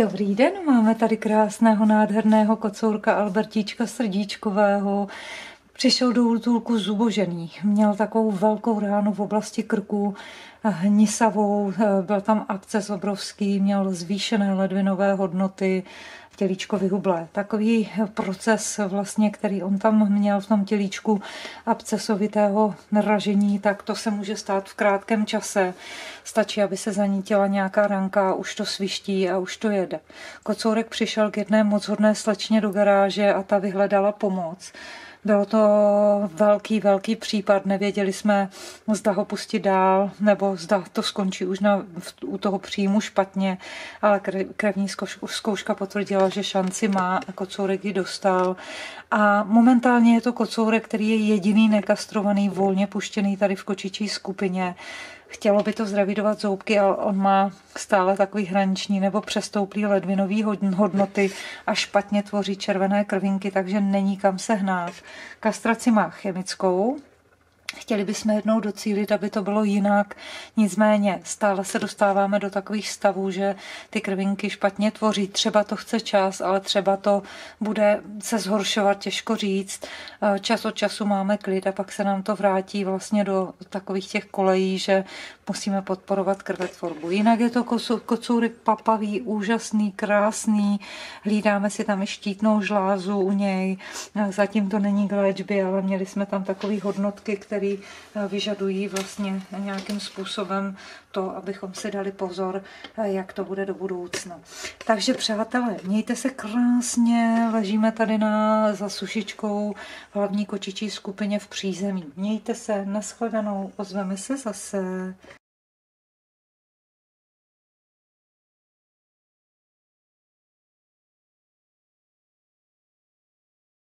Dobrý den, máme tady krásného, nádherného kocourka Albertíčka srdíčkového. Přišel do útulku zubožený, měl takovou velkou ránu v oblasti krku, hnisavou, byl tam akces obrovský, měl zvýšené ledvinové hodnoty, tělíčko vyhublé. Takový proces vlastně, který on tam měl v tom tělíčku abcesovitého naražení, tak to se může stát v krátkém čase. Stačí, aby se zanítila nějaká ranka, už to sviští a už to jede. Kocourek přišel k jedné moc hodné slečně do garáže a ta vyhledala pomoc. Bylo to velký, velký případ. Nevěděli jsme, zda ho pustit dál, nebo zda to skončí už na, u toho příjmu špatně, ale krevní zkouška potvrdila, že šanci má a kocourek ji dostal. A momentálně je to kocourek, který je jediný nekastrovaný, volně puštěný tady v kočičí skupině. Chtělo by to zravidovat zoubky, ale on má stále takový hraniční nebo přestouplý ledvinový hodnoty a špatně tvoří červené krvinky, takže není kam se hnát. Kastraci má chemickou, Chtěli bychom jednou docílit, aby to bylo jinak, nicméně stále se dostáváme do takových stavů, že ty krvinky špatně tvoří. Třeba to chce čas, ale třeba to bude se zhoršovat, těžko říct. Eh, čas od času máme klid a pak se nám to vrátí vlastně do takových těch kolejí, že musíme podporovat krvetvorbu. Jinak je to kocourek papavý, úžasný, krásný. Hlídáme si tam i štítnou žlázu u něj. Eh, zatím to není k léčbě, ale měli jsme tam takové hodnotky, které které eh, vyžadují vlastně nějakým způsobem to, abychom si dali pozor, eh, jak to bude do budoucna. Takže přátelé, mějte se krásně, ležíme tady na za sušičkou v hlavní kočičí skupině v přízemí. Mějte se, nashledanou, ozveme se zase.